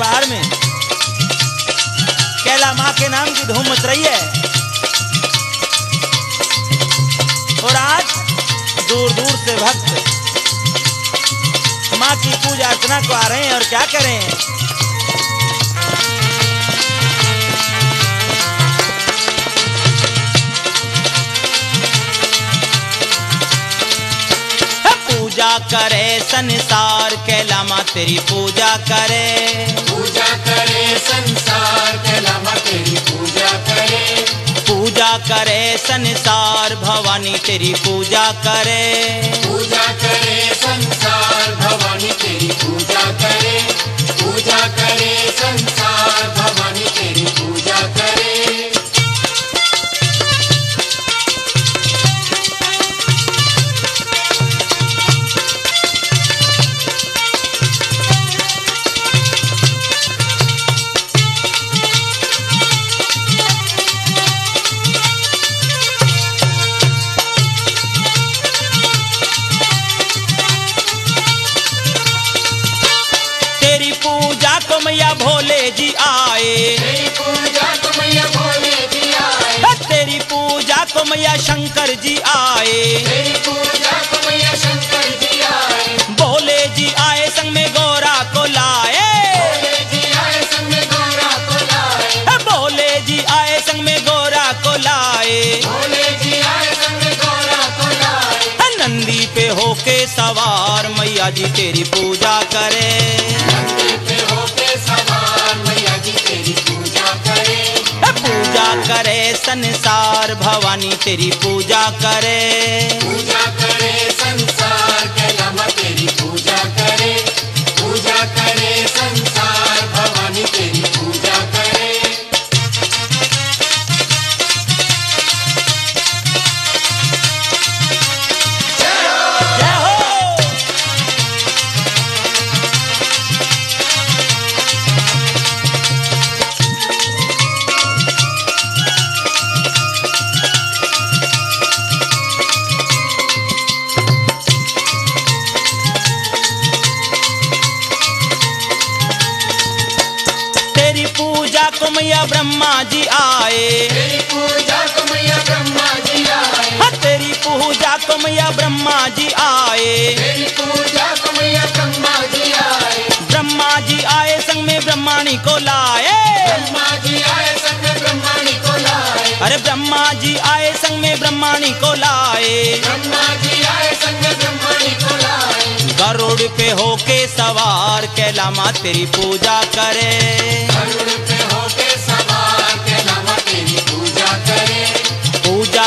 दरबार में। कैला माँ के नाम की धूम मच रही है। और आज दूर दूर से भक्त माँ की पूजा अर्चना को आ रहे हैं और क्या करें? करे संसार कैला माँ तेरी पूजा करे। पूजा करे संसार कैलामा तेरी पूजा करे। पूजा करे संसार भवानी तेरी पूजा करे। पूजा करे संसार। भोले जी आए। तेरी पूजा को मैया शंकर जी आए। भोले जी आए संग में गौरा को लाए। भोले जी आए संग में गौरा को लाए। नंदी पे होके सवार मैया जी तेरी पूजा करे। संसार भवानी तेरी पूजा करे। पूजा करे संसार के तेरी मैया ब्रह्मा जी आए। तेरी पूजा को मैया ब्रह्मा जी आए। हाँ, तेरी पूजा को मैया ब्रह्मा जी आए। तेरी पूजा को मैया ब्रह्मा जी आए। ब्रह्मा जी आए संग में ब्रह्माणी को लाए। ब्रह्मा जी आए संग में ब्रह्माणी को लाए। अरे ब्रह्मा जी आए संग में ब्रह्माणी को लाए। ब्रह्मा जी आए संग में ब्रह्माणी को लाए। गरुड़ पे होके सवार कैलामा तेरी पूजा करे। गरुड़ पे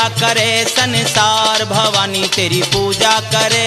पूजा करे संसार भवानी तेरी पूजा करे।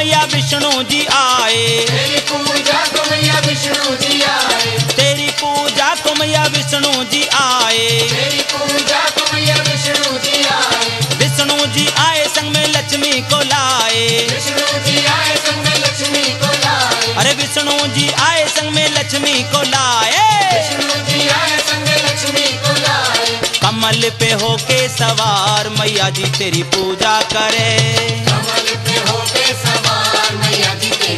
मैया विष्णु जी आए। तेरी पूजा को मैया विष्णु जी आए। तेरी पूजा को मैया विष्णु जी आए। तेरी पूजा को मैया विष्णु जी आए। विष्णु जी आए संग में लक्ष्मी को लाए। विष्णु जी आए संग में लक्ष्मी को लाए। अरे विष्णु जी आए संग में लक्ष्मी को लाए। विष्णु जी आए संग में लक्ष्मी को लाए। कमल पे होके सवार मैया जी तेरी पूजा करे।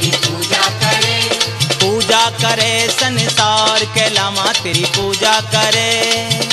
पूजा करे। पूजा करे संसार कैलामा तेरी पूजा करे।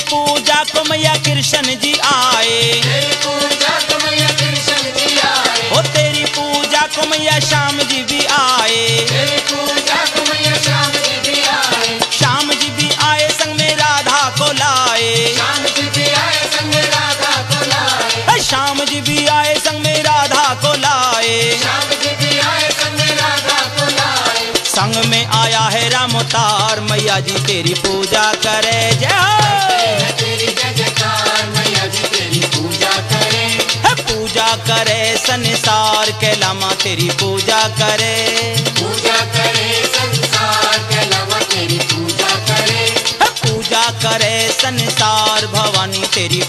आए पूजा को मैया कृष्ण जी आए। ओ तेरी पूजा को मैया श्याम जी भी आए। संग में आया है राम अवतार मैया जी तेरी पूजा करे। जय तेरी तेरी पूजा करें संसार के लामा तेरी पूजा करे। पूजा करे संसार के अलावा तेरी पूजा करे पूजा करे संसार भवानी तेरी